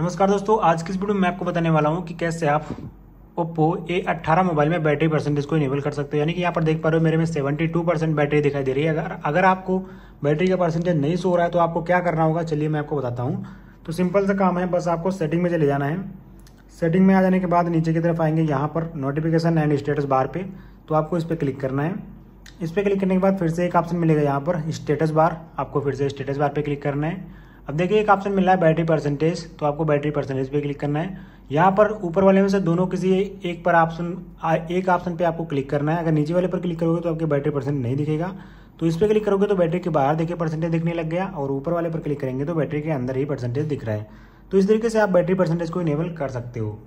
नमस्कार दोस्तों, आज की इस वीडियो में मैं आपको बताने वाला हूँ कि कैसे आप ओप्पो ए अट्ठारह मोबाइल में बैटरी परसेंटेज को इनेबल कर सकते हो। यानी कि यहाँ पर देख पा रहे हो मेरे में 72 परसेंट बैटरी दिखाई दे रही है। अगर अगर आपको बैटरी का परसेंटेज नहीं सो रहा है तो आपको क्या करना होगा, चलिए मैं आपको बताता हूँ। तो सिंपल सा काम है, बस आपको सेटिंग में चले जाना है। सेटिंग में आ जाने के बाद नीचे की तरफ़ आएँगे यहाँ पर नोटिफिकेशन एंड स्टेटस बार पे। तो आपको इस पर क्लिक करना है। इस पर क्लिक करने के बाद फिर से एक ऑप्शन मिलेगा यहाँ पर स्टेटस बार आपको फिर से स्टेटस बार पे क्लिक करना है। अब देखिए, एक ऑप्शन मिल रहा है बैटरी परसेंटेज तो आपको बैटरी परसेंटेज पे क्लिक करना है। यहाँ पर ऊपर वाले में से दोनों किसी एक पर ऑप्शन एक ऑप्शन पे आपको क्लिक करना है। अगर नीचे वाले पर क्लिक करोगे तो आपके बैटरी परसेंट नहीं दिखेगा। तो इस पर क्लिक करोगे तो बैटरी के बाहर देखिए परसेंटेज दिखने लग गया और ऊपर वाले पर क्लिक करेंगे तो बैटरी के अंदर ही परसेंटेज दिख रहा है। तो इस तरीके से आप बैटरी परसेंटेज को इनेबल कर सकते हो।